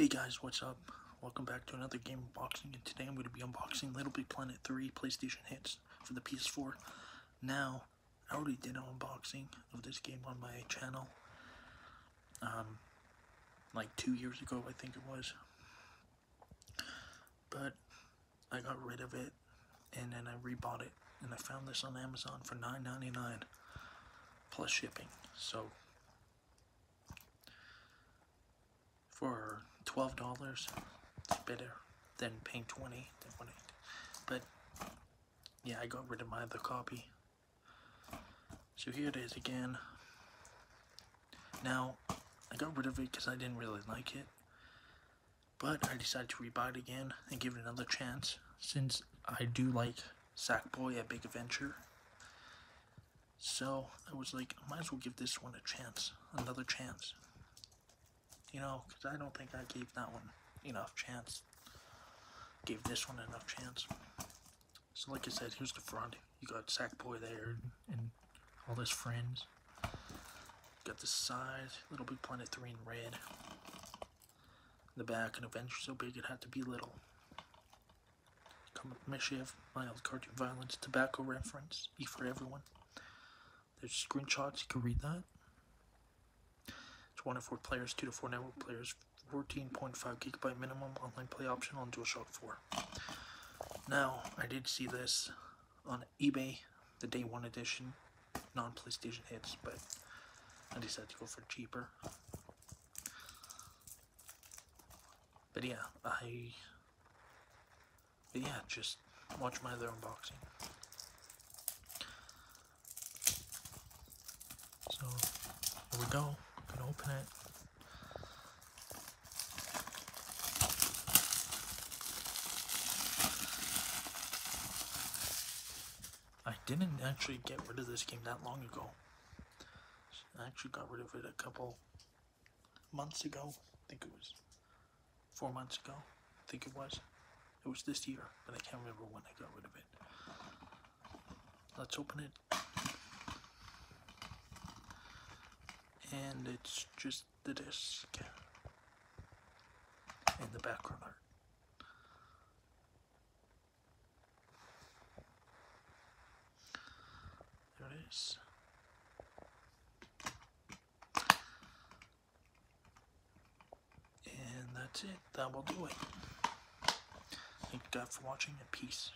Hey guys, what's up? Welcome back to another game unboxing, and today I'm going to be unboxing Little Big Planet 3 PlayStation hits for the PS4. Now, I already did an unboxing of this game on my channel, um, like two years ago, I think it was. But I got rid of it, and then I rebought it, and I found this on Amazon for $9.99 plus shipping. So for twelve dollars, it's better than paying twenty. But yeah, I got rid of my other copy. So here it is again. Now I got rid of it because I didn't really like it, but I decided to rebuy it again and give it another chance since I do like Sackboy A Big Adventure. So I was like, I might as well give this one a chance, another chance. You know, because I don't think I gave that one enough chance. Gave this one enough chance. So like I said, here's the front. You got Sackboy there and all his friends. Got the side, Little Big Planet 3 in red. The back, an adventure so big it had to be little. Comic mischief, mild cartoon violence, tobacco reference, E for everyone. There's screenshots, you can read that. One to four players, two to four network players, 14.5 gigabyte minimum online play option on DualShock 4. Now, I did see this on eBay, the day one edition, non PlayStation hits, but I decided to go for cheaper. But yeah, I. But yeah, just watch my other unboxing. So, here we go. Open it. I didn't actually get rid of this game that long ago. I actually got rid of it a couple months ago. I think it was four months ago. I think it was. It was this year, but I can't remember when I got rid of it. Let's open it. And it's just the disc and the background art. There it is. And that's it. That will do it. Thank you guys for watching and peace.